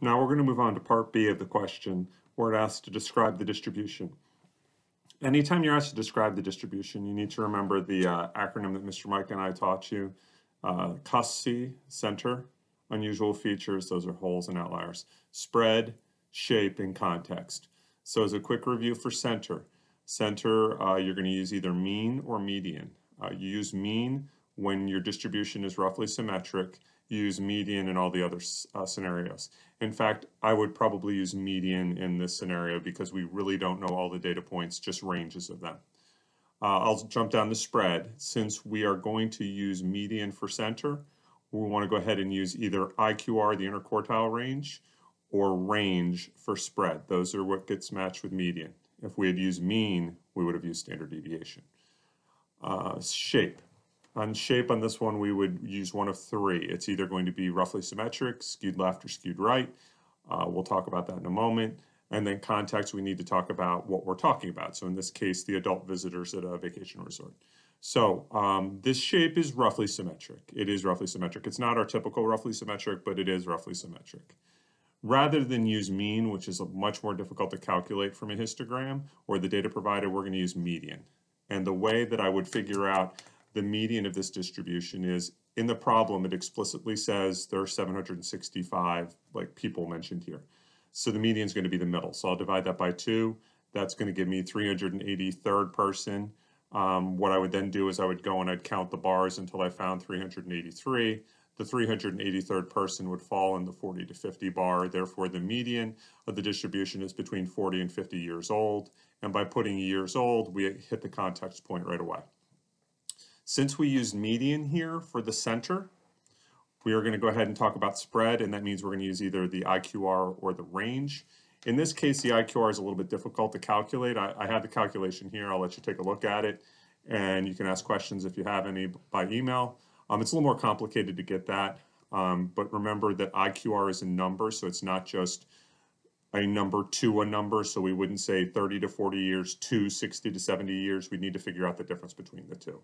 Now we're going to move on to part B of the question where it asks to describe the distribution. Anytime you're asked to describe the distribution, you need to remember the uh, acronym that Mr. Mike and I taught you. Uh, CUSC, center, unusual features, those are holes and outliers. Spread, shape, and context. So as a quick review for center, center, uh, you're going to use either mean or median. Uh, you use mean when your distribution is roughly symmetric use median in all the other uh, scenarios. In fact, I would probably use median in this scenario because we really don't know all the data points, just ranges of them. Uh, I'll jump down the spread. Since we are going to use median for center, we want to go ahead and use either IQR, the interquartile range, or range for spread. Those are what gets matched with median. If we had used mean, we would have used standard deviation. Uh, shape. On shape on this one, we would use one of three. It's either going to be roughly symmetric, skewed left or skewed right. Uh, we'll talk about that in a moment. And then context, we need to talk about what we're talking about. So in this case, the adult visitors at a vacation resort. So um, this shape is roughly symmetric. It is roughly symmetric. It's not our typical roughly symmetric, but it is roughly symmetric. Rather than use mean, which is much more difficult to calculate from a histogram, or the data provider, we're going to use median. And the way that I would figure out the median of this distribution is in the problem, it explicitly says there are 765 like people mentioned here. So the median is going to be the middle. So I'll divide that by two. That's going to give me 383rd person. Um, what I would then do is I would go and I'd count the bars until I found 383. The 383rd person would fall in the 40 to 50 bar. Therefore, the median of the distribution is between 40 and 50 years old. And by putting years old, we hit the context point right away. Since we used median here for the center, we are going to go ahead and talk about spread, and that means we're going to use either the IQR or the range. In this case, the IQR is a little bit difficult to calculate. I, I have the calculation here. I'll let you take a look at it, and you can ask questions if you have any by email. Um, it's a little more complicated to get that, um, but remember that IQR is a number, so it's not just a number to a number, so we wouldn't say 30 to 40 years to 60 to 70 years. We need to figure out the difference between the two.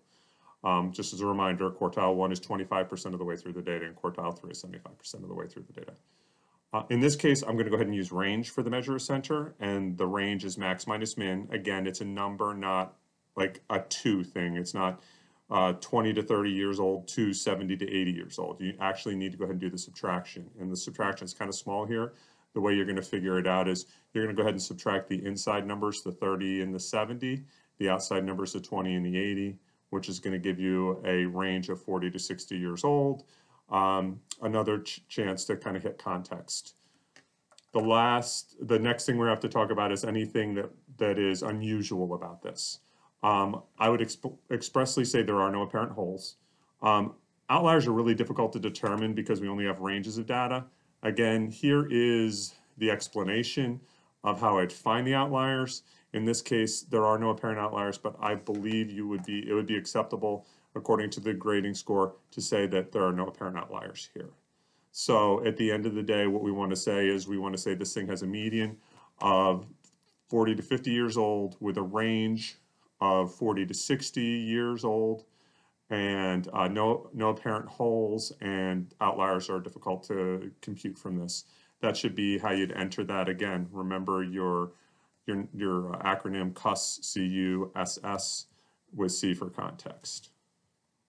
Um, just as a reminder, quartile one is 25% of the way through the data and quartile three is 75% of the way through the data. Uh, in this case, I'm going to go ahead and use range for the measure of center, and the range is max minus min. Again, it's a number, not like a two thing. It's not uh, 20 to 30 years old to 70 to 80 years old. You actually need to go ahead and do the subtraction, and the subtraction is kind of small here. The way you're going to figure it out is you're going to go ahead and subtract the inside numbers, the 30 and the 70, the outside numbers, the 20 and the 80, which is going to give you a range of 40 to 60 years old. Um, another ch chance to kind of hit context. The last, the next thing we have to talk about is anything that, that is unusual about this. Um, I would exp expressly say there are no apparent holes. Um, outliers are really difficult to determine because we only have ranges of data. Again, here is the explanation of how I'd find the outliers. In this case, there are no apparent outliers, but I believe you would be it would be acceptable according to the grading score to say that there are no apparent outliers here. So at the end of the day, what we want to say is we want to say this thing has a median of 40 to 50 years old with a range of 40 to 60 years old and uh, no, no apparent holes and outliers are difficult to compute from this. That should be how you'd enter that again. Remember your your, your uh, acronym CUSS, C-U-S-S with C for context.